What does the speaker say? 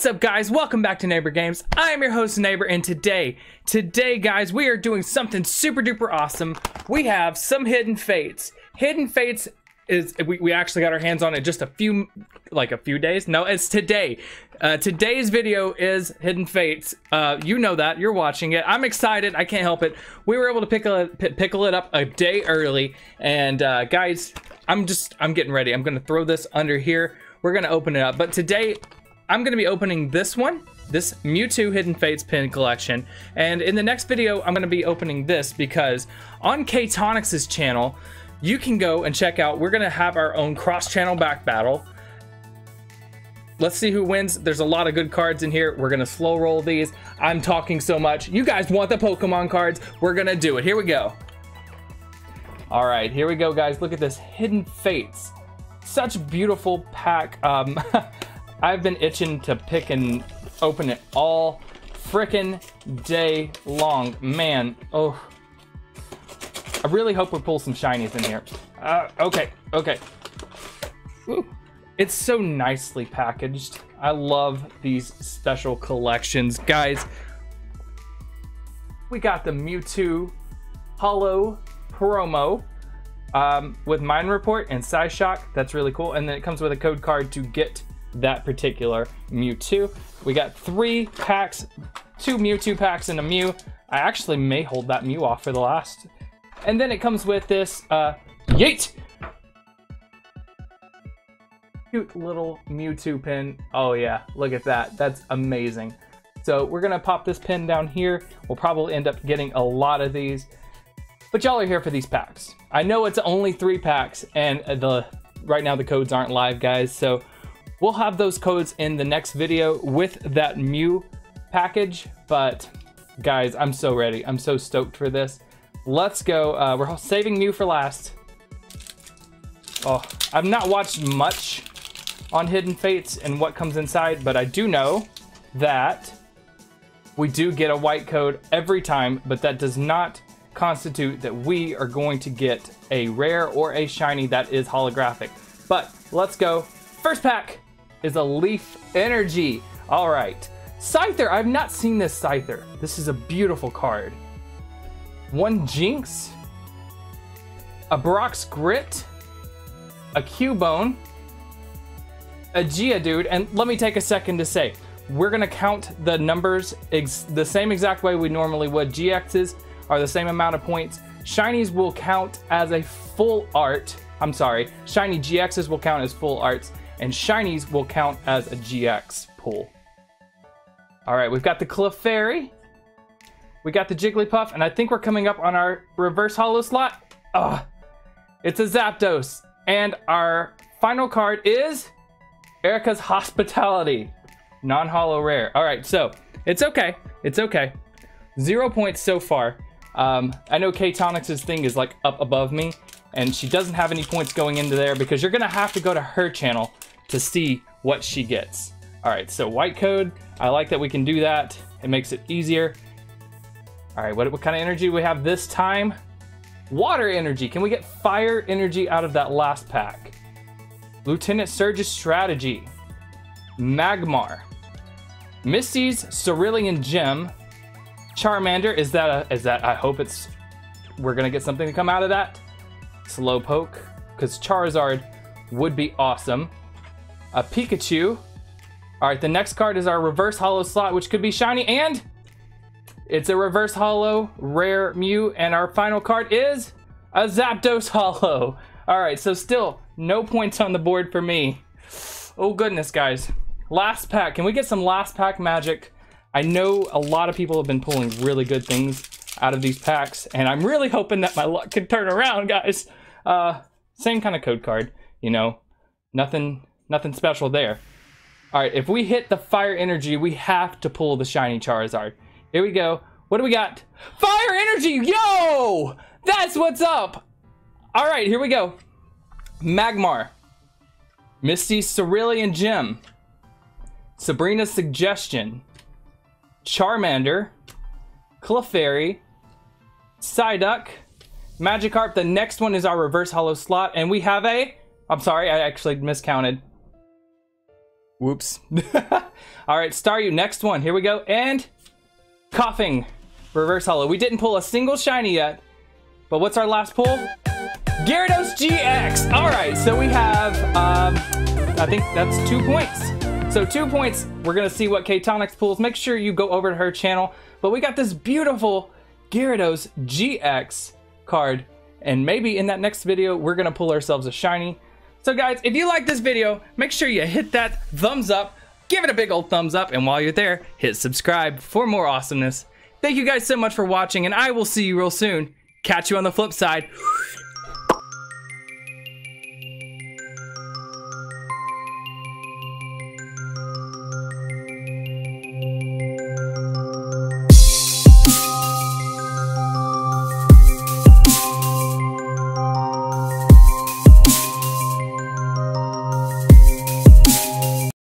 What's up guys? Welcome back to Naybor Games. I am your host Naybor and today, today guys, we are doing something super duper awesome. We have some Hidden Fates. Hidden Fates is, we, we actually got our hands on it just a few, like a few days. No, it's today. Uh, today's video is Hidden Fates. Uh, you know that, you're watching it. I'm excited, I can't help it. We were able to pickle it, pickle it up a day early and uh, guys, I'm just, I'm getting ready. I'm gonna throw this under here. We're gonna open it up, but today I'm going to be opening this one, this Mewtwo Hidden Fates pin collection. And in the next video, I'm going to be opening this because on Kaytonix's channel, you can go and check out, we're going to have our own cross-channel pack battle. Let's see who wins. There's a lot of good cards in here. We're going to slow roll these. I'm talking so much. You guys want the Pokemon cards. We're going to do it. Here we go. All right, here we go, guys. Look at this Hidden Fates. Such beautiful pack. Um, I've been itching to pick and open it all frickin' day long. Man, oh. I really hope we pull some shinies in here. Uh, okay, okay. Woo. It's so nicely packaged. I love these special collections. Guys, we got the Mewtwo Holo promo um, with Mind Report and Psyshock. That's really cool. And then it comes with a code card to get that particular Mewtwo. We got three packs, two Mewtwo packs and a Mew. I actually may hold that Mew off for the last. And then it comes with this, uh, Yeet! Cute little Mewtwo pin. Oh yeah, look at that. That's amazing. So we're gonna pop this pin down here. We'll probably end up getting a lot of these. But y'all are here for these packs. I know it's only three packs and the right now the codes aren't live guys. So We'll have those codes in the next video with that Mew package, but guys, I'm so ready. I'm so stoked for this. Let's go. Uh, we're saving Mew for last. Oh, I've not watched much on Hidden Fates and what comes inside, but I do know that we do get a white code every time, but that does not constitute that we are going to get a rare or a shiny that is holographic. But let's go. First pack is a Leaf Energy. All right. Scyther, I've not seen this Scyther. This is a beautiful card. One Jynx, a Brock's Grit, a Cubone, a Geodude, and let me take a second to say, we're gonna count the numbers the same exact way we normally would. GXs are the same amount of points. Shinies will count as a full art. I'm sorry, shiny GXs will count as full arts and shinies will count as a GX pull. All right, we've got the Clefairy, we got the Jigglypuff, and I think we're coming up on our reverse holo slot. Ugh, it's a Zapdos. And our final card is Erica's Hospitality, non holo rare. All right, so it's okay, it's okay. Zero points so far. Um, I know Kaytonix's thing is like up above me, and she doesn't have any points going into there because you're gonna have to go to her channel to see what she gets. All right, so white code, I like that we can do that. It makes it easier. All right, what, what kind of energy we have this time? Water energy. Can we get fire energy out of that last pack? Lieutenant Surge's strategy. Magmar. Misty's Cerulean Gem. Charmander, is that a, is that, I hope it's, we're gonna get something to come out of that. Slowpoke, because Charizard would be awesome a Pikachu. All right, the next card is our reverse holo slot, which could be shiny, and it's a reverse holo rare Mew, and our final card is a Zapdos holo. All right, so still no points on the board for me. Oh goodness, guys. Last pack, can we get some last pack magic? I know a lot of people have been pulling really good things out of these packs, and I'm really hoping that my luck can turn around, guys. Uh, same kind of code card, you know, nothing Nothing special there. All right, if we hit the fire energy, we have to pull the shiny Charizard. Here we go. What do we got? Fire energy, yo! That's what's up. All right, here we go. Magmar. Misty Cerulean Gem. Sabrina's Suggestion. Charmander. Clefairy. Psyduck. Magikarp. The next one is our reverse holo slot. And we have a... I'm sorry, I actually miscounted. Whoops. All right, Staryu, next one. Here we go. And Koffing. Reverse Holo. We didn't pull a single shiny yet. But what's our last pull? Gyarados GX. All right, so we have, um, I think that's two points. So two points. We're going to see what Kaytonix pulls. Make sure you go over to her channel. But we got this beautiful Gyarados GX card. And maybe in that next video, we're going to pull ourselves a shiny. So guys, if you like this video, make sure you hit that thumbs up, give it a big old thumbs up, and while you're there, hit subscribe for more awesomeness. Thank you guys so much for watching, and I will see you real soon. Catch you on the flip side.